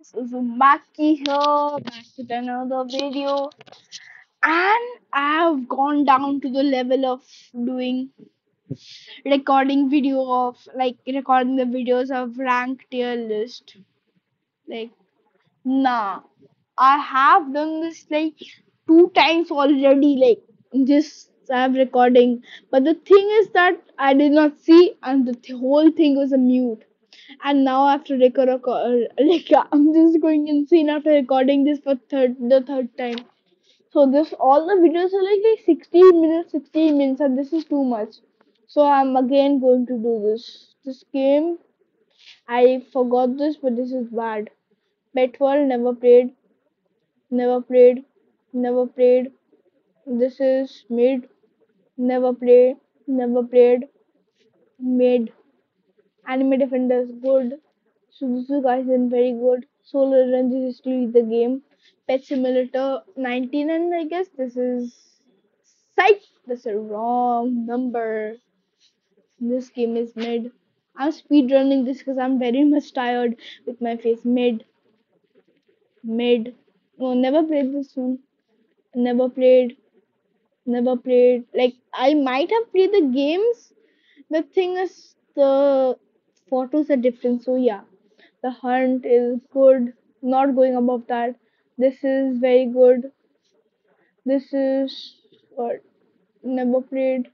Uzumaki here, back with another video. And I've gone down to the level of doing recording video of like recording the videos of rank tier list. Like, nah. I have done this like two times already, like just I'm recording. But the thing is that I did not see and the th- whole thing was a mute and now after record, record uh, like I'm just going insane after recording this for third the third time. So this all the videos are like, like 16 minutes, 16 minutes, and this is too much. So I'm again going to do this. This game I forgot this, but this is bad. Pet never played, never played, never played. This is mid, never played, never played, mid. Anime Defenders good. Suzuki Kaisen very good. Solar Rangers is still the game. Pet Simulator 19, and I guess this is psych. That's a wrong number. This game is mid. I'm speedrunning this because I'm very much tired with my face. Mid. Mid. No, never played this one. Never played. Never played. Like I might have played the games. The thing is the photos are different. So yeah. The hunt is good. Not going above that. This is very good. This is what never played.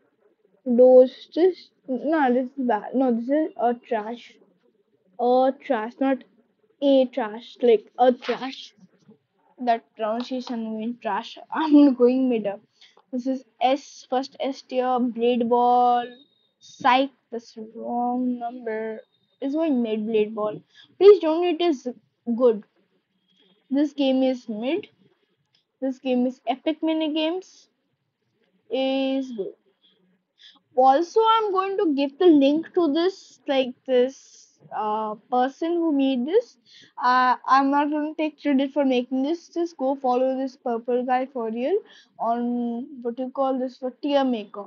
Those just no, this is bad. No, this is a trash. A trash, not a trash. Like a trash. That pronunciation means trash. I'm going middle. This is S first S tier. Blade ball. Psych. That's wrong number. It's going mid blade ball. Please don't it is good. This game is mid. This game is epic mini games. Is good. Also, I'm going to give the link to this, like this uh, person who made this. Uh, I'm not going to take credit for making this. Just go follow this purple guy for real on what you call this for tier maker.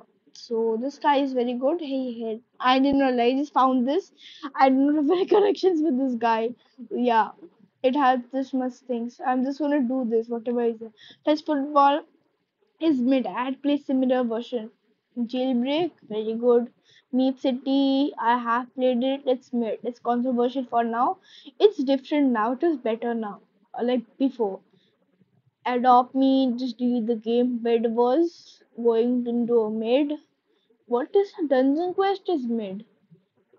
So this guy is very good. Hey, hey, I didn't know. I just found this. I don't have any connections with this guy. Yeah, it has this much things. I'm just gonna do this. Whatever is it. Test football is mid. I had played similar version. Jailbreak, very good. Meep City, I have played it. It's mid. It's controversial for now. It's different now. It is better now. Like before. Adopt Me, just delete the game. Bed was going into a mid. What is Dungeon Quest is mid.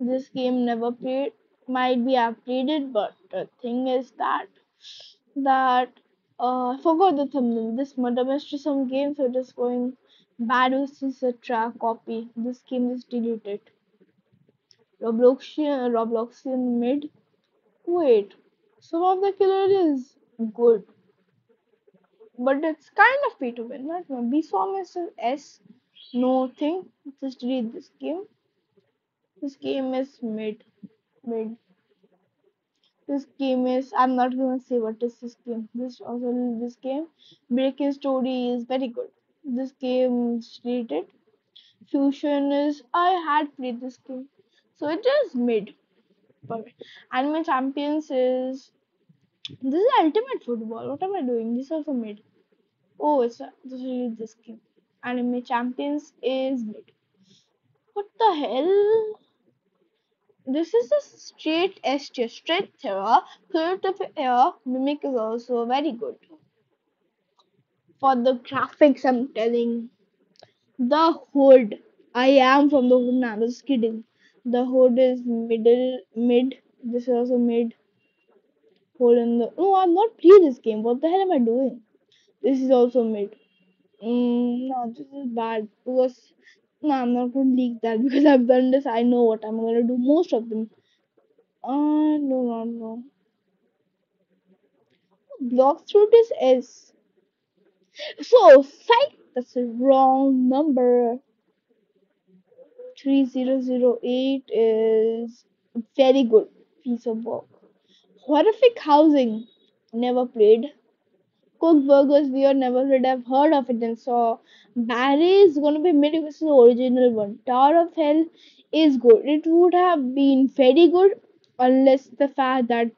This game never played. Might be it, but the thing is that that uh, I forgot the thumbnail. This murder mystery some game, so it is going bad this a track copy. This game is deleted. Robloxian Robloxian mid. Wait, some of the killer is good, but it's kind of pay to win. Not no. BSOM is S. No thing. Just delete this game. This game is mid. Mid. This game is. I'm not gonna say what is this game. This also this game. Breaking Story is very good. This game is deleted. Fusion is. I had played this game, so it is mid. Perfect. Anime Champions is. This is Ultimate Football. What am I doing? This is also mid. Oh, it's this is this game. Anime Champions is mid. What the hell? This is a straight S tier. Straight. Third of air. Mimic is also very good. For the graphics, I'm telling. The hood. I am from the hood. Nah, I'm just kidding. The hood is middle, mid. This is also mid. Hole in the. No, I'm not playing this game. What the hell am I doing? This is also mid. Mm, no, this is bad because no, I'm not to leak that because I've done this. I know what I'm to do. Most of them. Uh, no, no, no. Blox Fruits this is so psych. That's a wrong number. 3008 is very good piece of work. Horrific housing. Never played. Cook Burgers Weird never would have heard of it and So Barry is gonna be mid because the original one. Tower of Hell is good. It would have been very good unless the fact that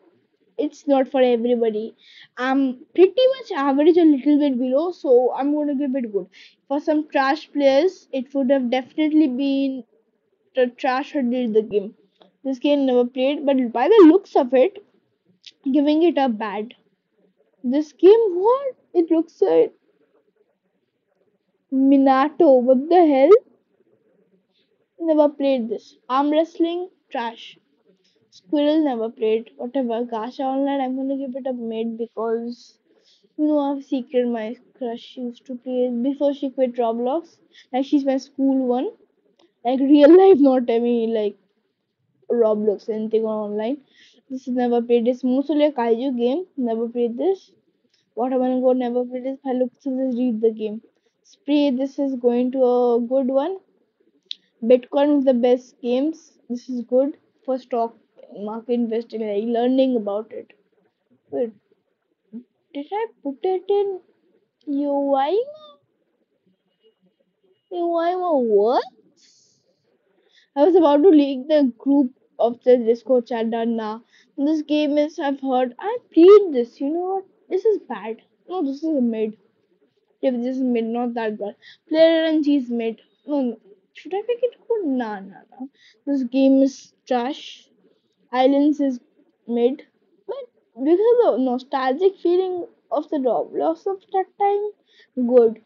it's not for everybody. I'm pretty much average, a little bit below, so I'm gonna give it good. For some trash players, it would have definitely been the trash who did the game. This game never played, but by the looks of it, giving it a bad. This game, what? It looks like Minato. What the hell? Never played this. Arm wrestling, trash. Squirrel never played. Whatever. Gacha Online, I'm gonna give it a mid because you know I've secret my crush used to play before she quit Roblox. Like she's my school one. Like real life, not I mean like Roblox, anything on online. This is never played. This mostly a kaiju game. Never played this. I going never played this? I look to just read the game. Spray, this is going to a good one. Bitcoin is the best games. This is good for stock market investing, like learning about it. Wait, did I put it in UI? UI what? I was about to leak the group of the Discord chat now. This game is I've heard I played this, you know what? This is bad. No, this is a mid. If this is mid, not that bad. Player RNG is mid. No, no. Should I pick it good? Nah, nah, nah. This game is trash. Islands is mid. But because of the nostalgic feeling of the Roblox of that time, good.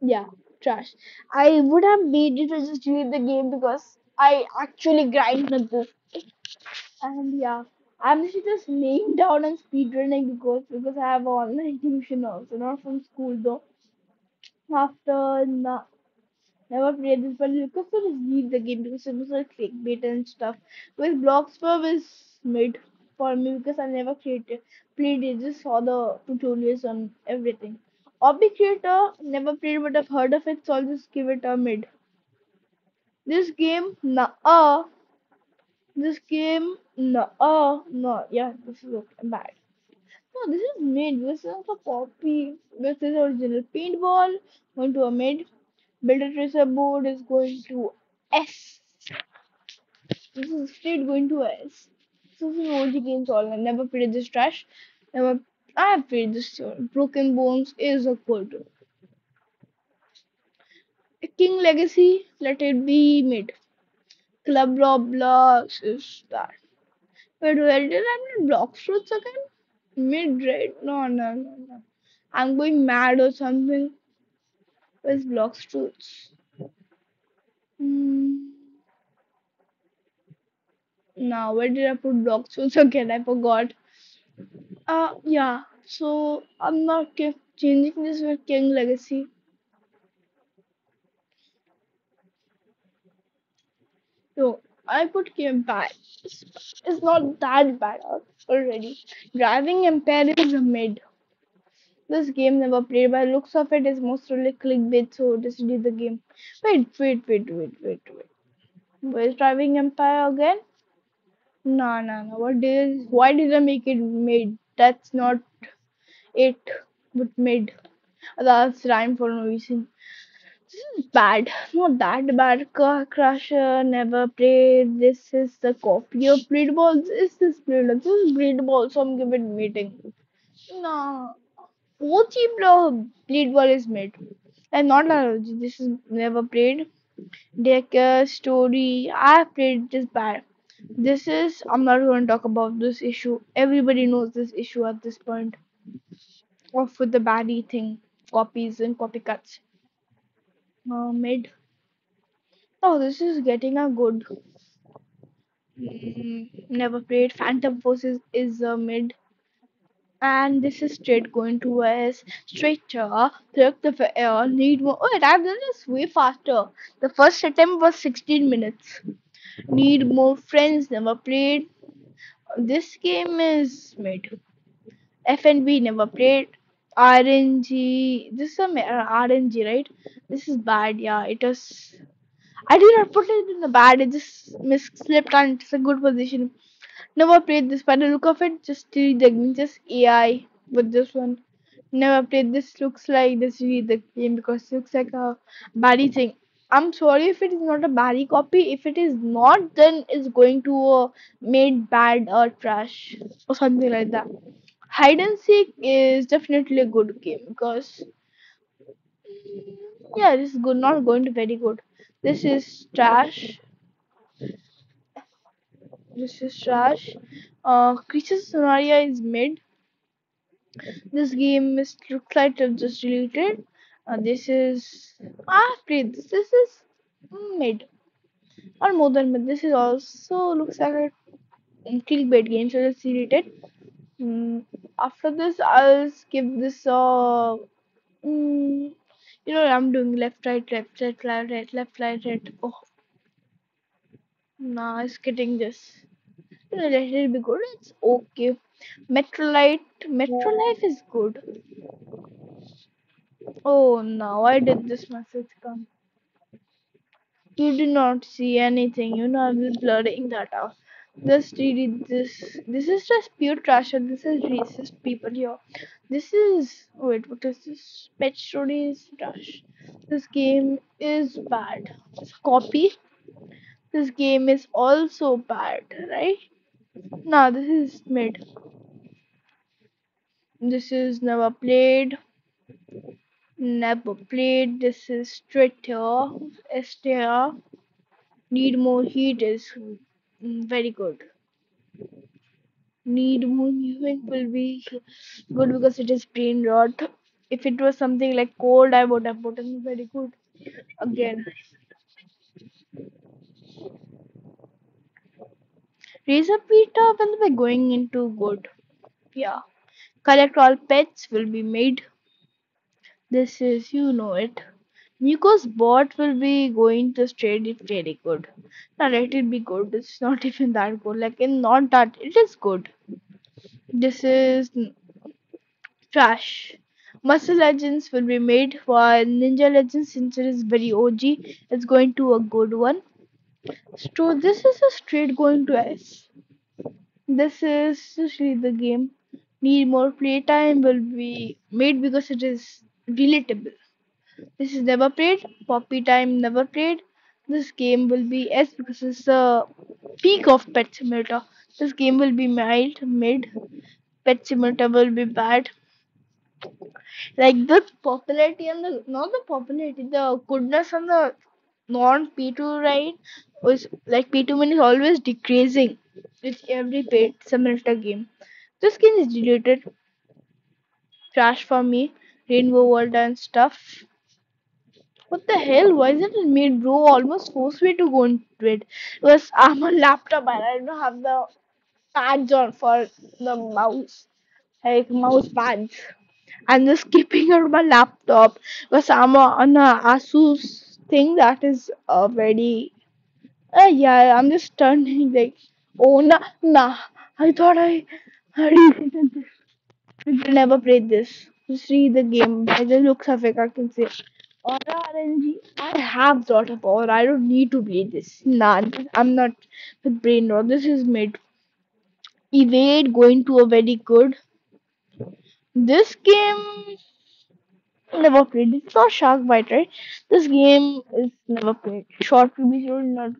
Yeah, trash. I would have made it to just delete the game because I actually grinded this. And yeah, I'm actually just laying down and speedrunning because because I have online tuition also, not from school though. After na never played this, but because I just leave the game because it was like clickbait and stuff. With Bloxburg is mid for me because I never created played it, just saw the tutorials on everything. Hobby Creator never played but I've heard of it, so I'll just give it a mid. This game, nah, uh, this game, nah, no, oh, yeah, this is okay, bad. No, this is mid. This is a copy. This is original paintball. Going to a mid. Builder tracer board is going to S. This is straight going to S. This is OG games all. I never played this trash. Never. I have played this. Broken Bones is a good. King Legacy. Let it be mid. Club Roblox is that. Wait, where did I mid Blox Fruits again? Mid, right? No, no, no, no. I'm going mad or something. Where's Blox Fruits? Hmm. Now, where did I put Blox Fruits again? I forgot. Uh, yeah. So I'm not changing this with King Legacy. So I put bad. It's, not that bad already. Driving Empire is a mid. This game never played. By looks of it, is mostly clickbait. So did the game. Wait, wait, wait, wait, wait, wait. Where's Driving Empire again? No, no, no. What is? Why did I make it mid? That's not it. But mid. That's rhyme for no reason. This is bad. Not that bad. Car Crusher never played. This is the copy of Blade Balls. Is this Balls? This is so I'm giving meeting. No. OG Blo- Blade Ball is made? And not allergy. This is never played. Decker story. I played this bad. This is. I'm not going to talk about this issue. Everybody knows this issue at this point. Off with the baddie thing. Copies and copycats. Uh, mid. Oh, this is getting a good. Mm, never played. Phantom Forces is a mid. And this is straight going to S. Straighter. Select the air. Need more. Oh, I've done this way faster. The first attempt was 16 minutes. Need more friends. Never played. This game is mid. FNB never played. RNG. This is a uh, RNG, right? This is bad. Yeah, it was. I did not put it in the bad. It just misslipped and it's a good position. Never played this by the look of it. Just read the game. just AI with this one. Never played this. Looks like this read the game because it looks like a baddie thing. I'm sorry if it is not a Barry copy. If it is not, then it's going to uh, made bad or trash or something like that. Hide and seek is definitely a good game because yeah, this is good. Not going to very good. This is trash. This is trash. Uh, Creatures Sonaria is mid. This game is looks like I've just deleted. Uh, this is ah, played this. This is mid or more than mid. This is also looks like a clickbait game, so let's delete it. Mm, after this, I'll skip this. Uh, mm, you know, I'm doing left, right, left, right, left, right, left, right, right. Oh, nah, it's getting this. You know, let it be good. It's okay. Metrolite, Metrolife is good. Oh, now why did this message come? You do not see anything. You know, I'm blurring that out. This this, this is just pure trash, and this is racist people here. This is wait, what is this? Pet Story is trash. This game is bad. Copy. This game is also bad, right? now this is mid. This is never played. Never played. This is straighter. Esther. Need more heat is mm, very good. Need more movement will be good because it is brain rot. If it was something like cold, I would have put in very good. Again, Razor Peter will be going into good. Yeah. Collect all pets will be made. This is, you know it. Nico's bot will be going to trade it very good. Now let it be good. It's not even that good. Like in not that it is good. This is trash. Muscle Legends will be made while Ninja Legends since it is very OG it's going to a good one. So this is a straight going to S. This is usually the game. Need more playtime will be made because it is relatable. This is never played. Poppy time never played. This game will be S because it's the peak of Pet Simulator. This game will be mild, mid. Pet Simulator will be bad. Like the popularity and the not the popularity, the goodness and the non P2 right was like P2 min is always decreasing with every Pet Simulator game. This game is deleted. Trash for me. Rainbow World and stuff. What the hell? Why is it made bro almost forced me to go into it? Because I'm a laptop and I don't have the pads on for the mouse. Like mouse pads. I'm just keeping it on my laptop because I'm on a Asus thing that is uh, very uh, yeah, I'm just turning like oh nah nah. I thought I I never played this. Just read the game. By the looks of it, I can say. Aura RNG. I have of Aura. I don't need to play this. Nah, I'm not with brain rot. This is mid. Evade going to a very good. This game never played. It's not Shark Bite, right? This game is never played. Short episode not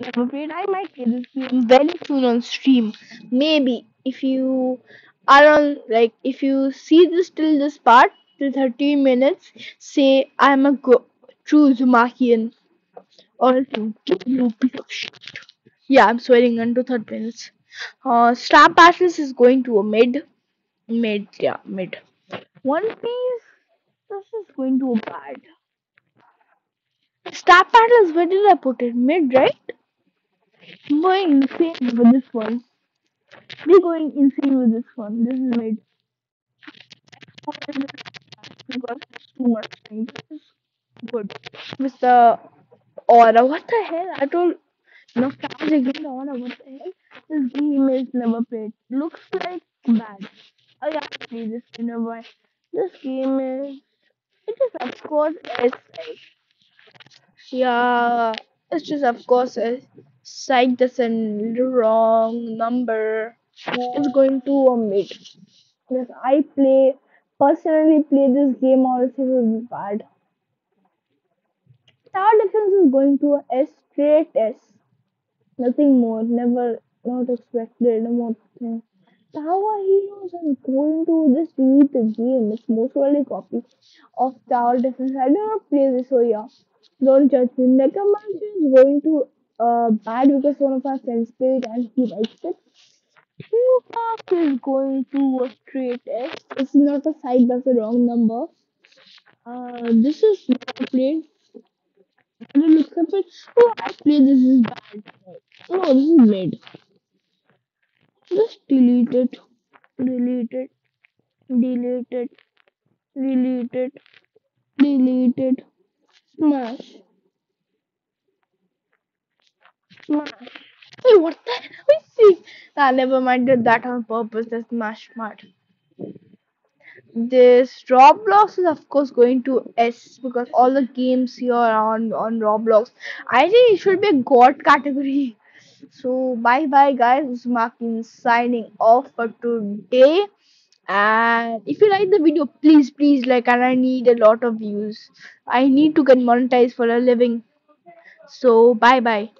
never played. I might play this game very soon on stream. Maybe if you are on like if you see this till this part till 30 minutes, say I'm a go- true Zumakian or. Yeah, I'm swearing under 30 minutes. Uh, Star Atlas is going to a mid. Mid, yeah, mid. One Piece, this is going to a bad. Star Atlas, where did I put it? Mid, right? I'm going insane with this one. We're going insane with this one. This is mid. Is good. The aura. What the hell? I told nostalgic with the aura. What the hell? This game is never played. Looks like bad. Oh, I have to play this in a while. This game is. It is of course it's yeah. It's just of course a site that's a wrong number. It's going to a mid. Because I play personally play this game also will be bad. Tower defense is going to a straight S. Nothing more. Never not expected. No more thing. Tower heroes are going to just delete the game. It's most probably copy of Tower defense. I do not play this so yeah. Don't judge me. Necromancer is going to uh bad because one of our friends played and he likes it. Park is going to a straight S. It's not a side, that's a wrong number. Uh, this is not played. And it looks up it. Oh, I play this is bad. No, this is mid. Just delete it. Delete it. Delete it. Delete it. Delete it. Smash. Smash. Wait, what the? Wait, see. Ah, never mind. Did that on purpose. That's smash smart. This Roblox is of course going to S because all the games here are on on Roblox. I think it should be a God category. So bye bye guys. This is Markin signing off for today. And if you like the video, please please like and I need a lot of views. I need to get monetized for a living. So bye bye.